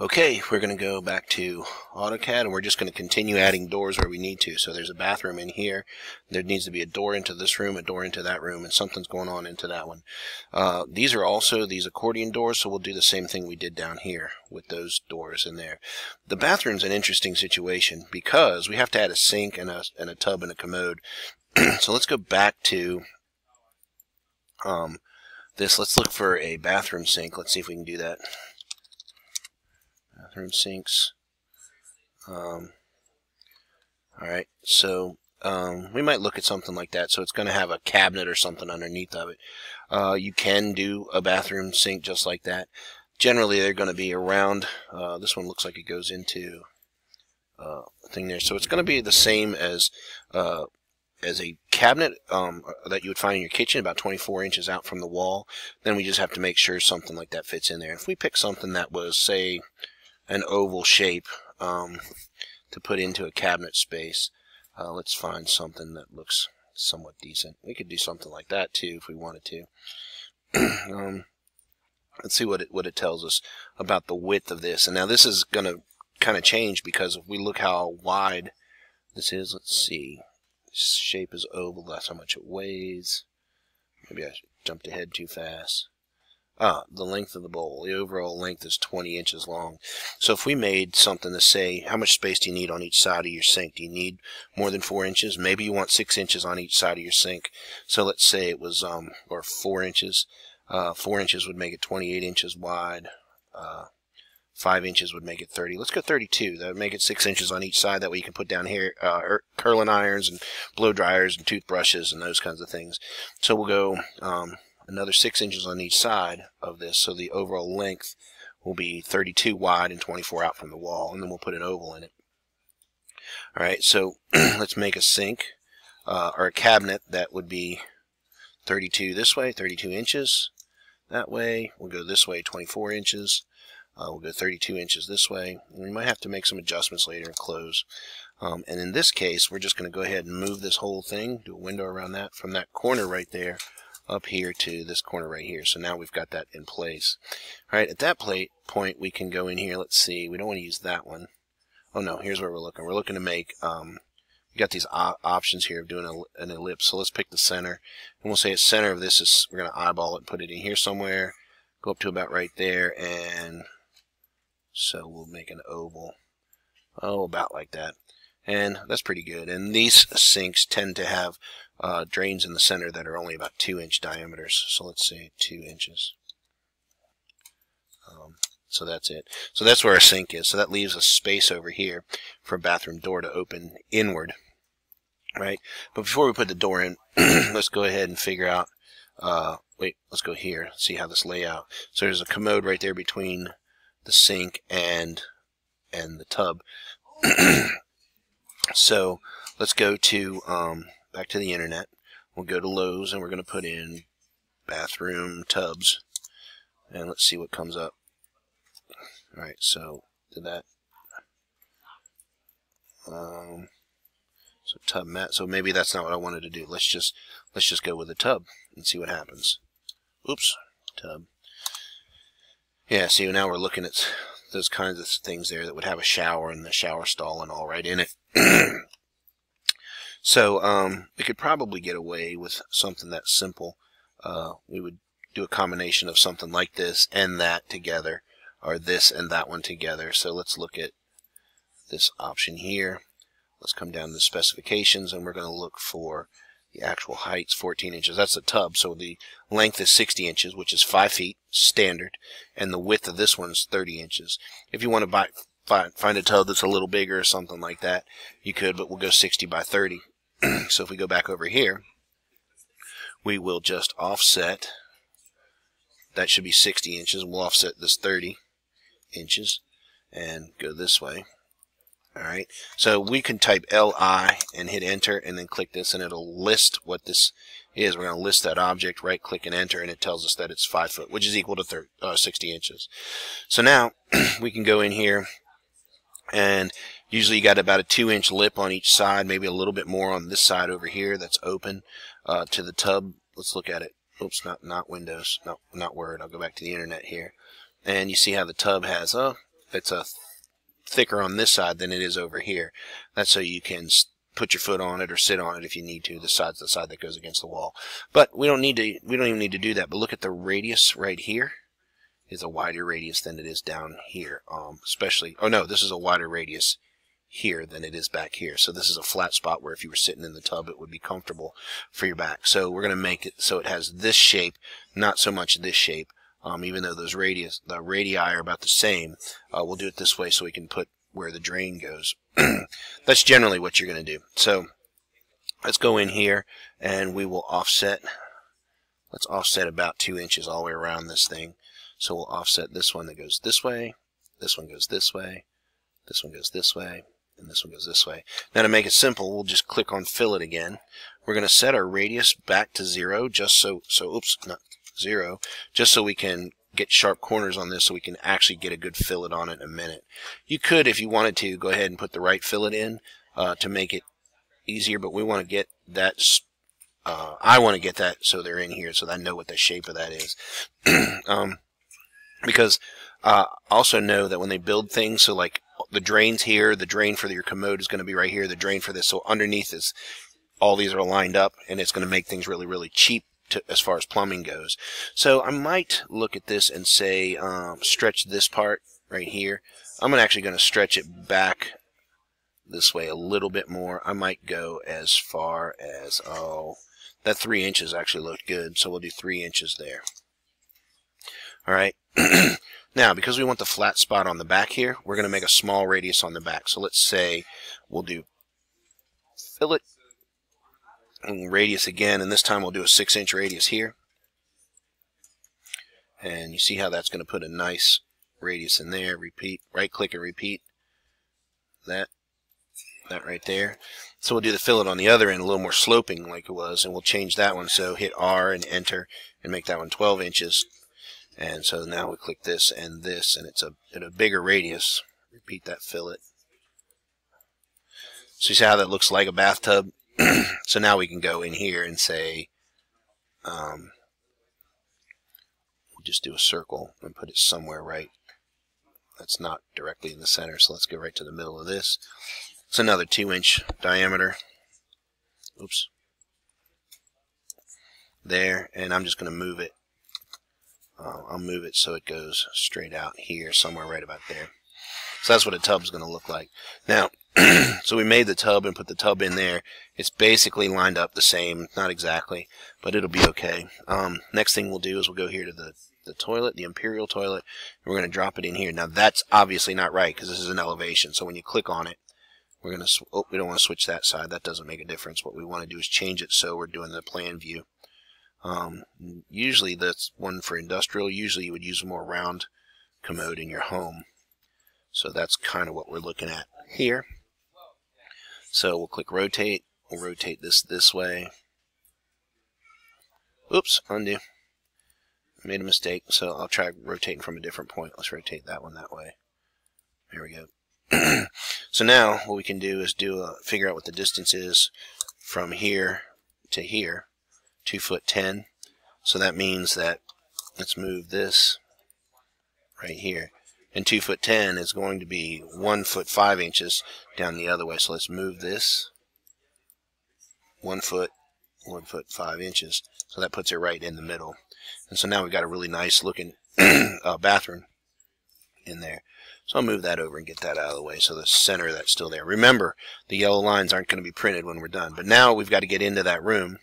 Okay, we're going to go back to AutoCAD and we're just going to continue adding doors where we need to. So there's a bathroom in here. There needs to be a door into this room, a door into that room, and something's going on into that one. Uh, these are also these accordion doors, so we'll do the same thing we did down here with those doors in there. The bathroom's an interesting situation because we have to add a sink and a, and a tub and a commode. so let's go back to um, this. Let's look for a bathroom sink. Let's see if we can do that bathroom sinks. Um, all right, so um, we might look at something like that. So it's going to have a cabinet or something underneath of it. Uh, you can do a bathroom sink just like that. Generally, they're going to be around. Uh, this one looks like it goes into uh, thing there. So it's going to be the same as uh, as a cabinet um, that you would find in your kitchen, about 24 inches out from the wall. Then we just have to make sure something like that fits in there. If we pick something that was, say, an oval shape um, to put into a cabinet space. Uh, let's find something that looks somewhat decent. We could do something like that too if we wanted to. um, let's see what it what it tells us about the width of this. And now this is going to kind of change because if we look how wide this is, let's see. This shape is oval. That's how much it weighs. Maybe I jumped ahead too fast. Ah, the length of the bowl. The overall length is 20 inches long. So if we made something to say, how much space do you need on each side of your sink? Do you need more than 4 inches? Maybe you want 6 inches on each side of your sink. So let's say it was, um, or 4 inches. Uh, 4 inches would make it 28 inches wide. Uh, 5 inches would make it 30. Let's go 32. That would make it 6 inches on each side. That way you can put down hair, uh, er, curling irons and blow dryers and toothbrushes and those kinds of things. So we'll go... Um, another 6 inches on each side of this, so the overall length will be 32 wide and 24 out from the wall, and then we'll put an oval in it. Alright, so let's make a sink, uh, or a cabinet that would be 32 this way, 32 inches that way. We'll go this way, 24 inches. Uh, we'll go 32 inches this way. We might have to make some adjustments later and close. Um, and in this case, we're just going to go ahead and move this whole thing, do a window around that, from that corner right there up here to this corner right here. So now we've got that in place. All right, at that plate point, we can go in here. Let's see. We don't want to use that one. Oh, no, here's where we're looking. We're looking to make, um, we got these options here of doing a, an ellipse. So let's pick the center. And we'll say the center of this is, we're going to eyeball it and put it in here somewhere. Go up to about right there. And so we'll make an oval. Oh, about like that and that's pretty good. And these sinks tend to have uh, drains in the center that are only about two inch diameters. So let's say two inches. Um, so that's it. So that's where our sink is. So that leaves a space over here for a bathroom door to open inward. Right? But before we put the door in, let's go ahead and figure out, uh, wait, let's go here, see how this layout. So there's a commode right there between the sink and, and the tub. So let's go to um, back to the internet. We'll go to Lowe's and we're going to put in bathroom tubs. And let's see what comes up. Alright, so did that. Um, so tub mat. So maybe that's not what I wanted to do. Let's just let's just go with the tub and see what happens. Oops, tub. Yeah, see now we're looking at those kinds of things there that would have a shower and the shower stall and all right in it. so um, we could probably get away with something that simple. Uh, we would do a combination of something like this and that together, or this and that one together. So let's look at this option here. Let's come down to the specifications and we're going to look for the actual height's 14 inches. That's the tub, so the length is 60 inches, which is 5 feet standard, and the width of this one is 30 inches. If you want to buy, find, find a tub that's a little bigger or something like that, you could, but we'll go 60 by 30. so if we go back over here, we will just offset, that should be 60 inches, we'll offset this 30 inches, and go this way. Alright, so we can type LI and hit enter and then click this and it'll list what this is. We're going to list that object, right click and enter and it tells us that it's 5 foot, which is equal to 30, uh, 60 inches. So now we can go in here and usually you got about a 2 inch lip on each side, maybe a little bit more on this side over here that's open uh, to the tub. Let's look at it. Oops, not, not Windows, no, not Word. I'll go back to the internet here. And you see how the tub has, oh, it's a thicker on this side than it is over here. That's so you can put your foot on it or sit on it if you need to. The side's the side that goes against the wall. But we don't need to, we don't even need to do that. But look at the radius right here is a wider radius than it is down here. Um, especially, oh no, this is a wider radius here than it is back here. So this is a flat spot where if you were sitting in the tub, it would be comfortable for your back. So we're going to make it so it has this shape, not so much this shape. Um, even though those radius, the radii are about the same, uh, we'll do it this way so we can put where the drain goes. That's generally what you're going to do. So let's go in here and we will offset. Let's offset about two inches all the way around this thing. So we'll offset this one that goes this way, this one goes this way, this one goes this way, and this one goes this way. Now to make it simple, we'll just click on fillet again. We're going to set our radius back to zero just so, so oops, not zero, just so we can get sharp corners on this so we can actually get a good fillet on it in a minute. You could, if you wanted to, go ahead and put the right fillet in uh, to make it easier, but we want to get that, uh, I want to get that so they're in here so that I know what the shape of that is. um, because uh, also know that when they build things, so like the drains here, the drain for your commode is going to be right here, the drain for this, so underneath is all these are lined up, and it's going to make things really, really cheap to, as far as plumbing goes. So I might look at this and say um, stretch this part right here. I'm actually going to stretch it back this way a little bit more. I might go as far as, oh, that three inches actually looked good, so we'll do three inches there. All right. now, because we want the flat spot on the back here, we're going to make a small radius on the back. So let's say we'll do fillet radius again, and this time we'll do a 6 inch radius here. And you see how that's going to put a nice radius in there. Repeat, right click and repeat that, that right there. So we'll do the fillet on the other end a little more sloping like it was, and we'll change that one. So hit R and enter and make that one 12 inches. And so now we click this and this, and it's a, at a bigger radius. Repeat that fillet. So you see how that looks like a bathtub? so now we can go in here and say, um, we'll just do a circle and put it somewhere right. That's not directly in the center, so let's go right to the middle of this. It's another two inch diameter. Oops. There, and I'm just going to move it. Uh, I'll move it so it goes straight out here, somewhere right about there. So that's what a tub's going to look like. Now, so we made the tub and put the tub in there. It's basically lined up the same, not exactly, but it'll be okay. Um, next thing we'll do is we'll go here to the, the toilet, the imperial toilet, and we're going to drop it in here. Now that's obviously not right because this is an elevation. So when you click on it, we're going to, oh, we don't want to switch that side. That doesn't make a difference. What we want to do is change it so we're doing the plan view. Um, usually that's one for industrial. Usually you would use a more round commode in your home. So that's kind of what we're looking at here. So we'll click rotate. We'll rotate this this way. Oops, undo. Made a mistake, so I'll try rotating from a different point. Let's rotate that one that way. There we go. so now what we can do is do a, figure out what the distance is from here to here, 2 foot 10. So that means that let's move this right here and 2 foot 10 is going to be 1 foot 5 inches down the other way. So let's move this 1 foot, 1 foot 5 inches. So that puts it right in the middle. And so now we've got a really nice looking uh, bathroom in there. So I'll move that over and get that out of the way so the center that's still there. Remember, the yellow lines aren't going to be printed when we're done. But now we've got to get into that room,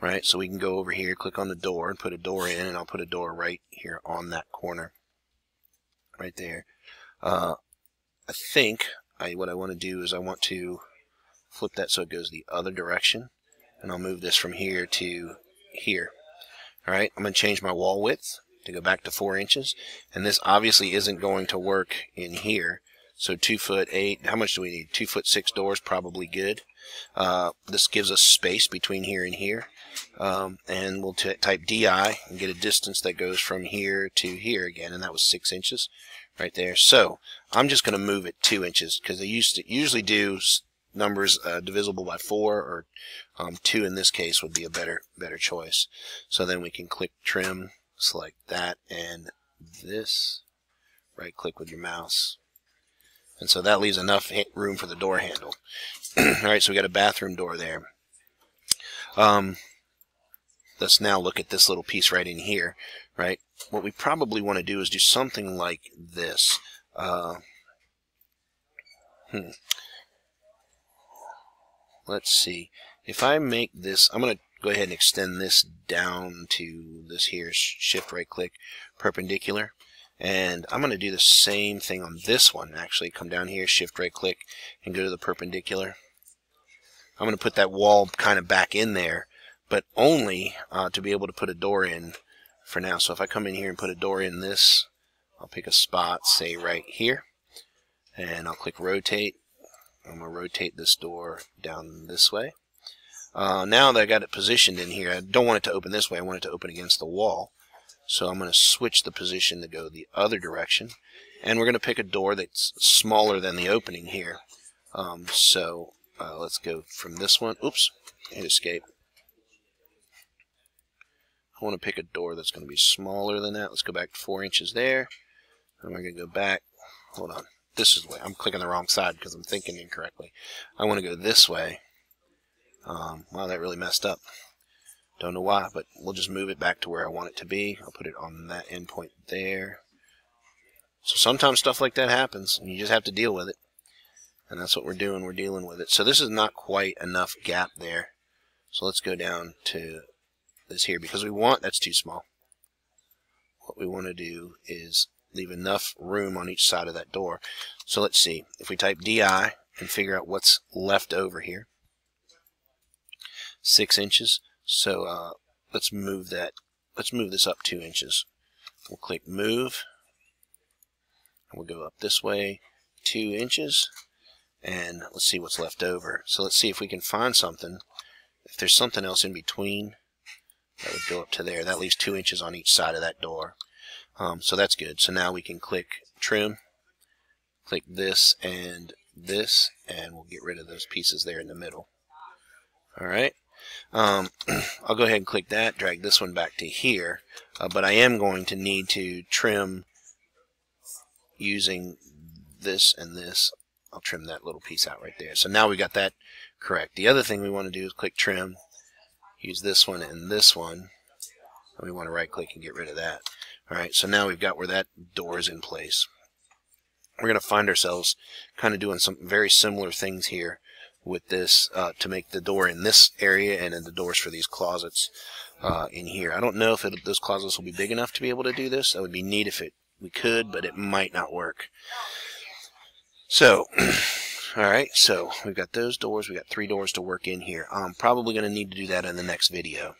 right? So we can go over here, click on the door, and put a door in, and I'll put a door right here on that corner right there. Uh, I think I, what I want to do is I want to flip that so it goes the other direction. And I'll move this from here to here. Alright, I'm going to change my wall width to go back to 4 inches. And this obviously isn't going to work in here. So 2 foot 8, how much do we need? 2 foot 6 doors, probably good. Uh, this gives us space between here and here. Um, and we'll type DI and get a distance that goes from here to here again, and that was 6 inches right there. So I'm just going to move it 2 inches because they used to usually do numbers uh, divisible by 4 or um, 2 in this case would be a better better choice. So then we can click trim, select that and this right click with your mouse. And so that leaves enough room for the door handle. Alright, so we got a bathroom door there. Um, let's now look at this little piece right in here, right? What we probably want to do is do something like this. Uh, hmm. Let's see. If I make this, I'm going to go ahead and extend this down to this here, shift right click, perpendicular. And I'm going to do the same thing on this one, actually. Come down here, shift right click, and go to the perpendicular. I'm going to put that wall kind of back in there, but only uh, to be able to put a door in for now. So if I come in here and put a door in this, I'll pick a spot, say right here, and I'll click rotate. I'm going to rotate this door down this way. Uh, now that I got it positioned in here, I don't want it to open this way. I want it to open against the wall. So I'm going to switch the position to go the other direction. And we're going to pick a door that's smaller than the opening here. Um, so uh, let's go from this one. Oops, hit escape. I want to pick a door that's going to be smaller than that. Let's go back four inches there. We're going to go back. Hold on. This is the way. I'm clicking the wrong side because I'm thinking incorrectly. I want to go this way. Um, wow, that really messed up. Don't know why, but we'll just move it back to where I want it to be. I'll put it on that endpoint there. So sometimes stuff like that happens, and you just have to deal with it. And that's what we're doing. We're dealing with it. So this is not quite enough gap there. So let's go down to this here because we want, that's too small. What we want to do is leave enough room on each side of that door. So let's see. If we type DI and figure out what's left over here, six inches. So uh, let's move that. Let's move this up two inches. We'll click move. And we'll go up this way two inches. And let's see what's left over. So let's see if we can find something. If there's something else in between, that would go up to there. That leaves two inches on each side of that door. Um, so that's good. So now we can click trim, click this and this, and we'll get rid of those pieces there in the middle. Alright. Um, I'll go ahead and click that, drag this one back to here, uh, but I am going to need to trim using this and this. I'll trim that little piece out right there. So now we got that correct. The other thing we want to do is click trim, use this one and this one, and we want to right click and get rid of that. Alright, so now we've got where that door is in place. We're going to find ourselves kind of doing some very similar things here with this uh, to make the door in this area and then the doors for these closets uh, in here. I don't know if it, those closets will be big enough to be able to do this. That would be neat if it we could, but it might not work. So, alright, so we've got those doors. We've got three doors to work in here. I'm probably going to need to do that in the next video.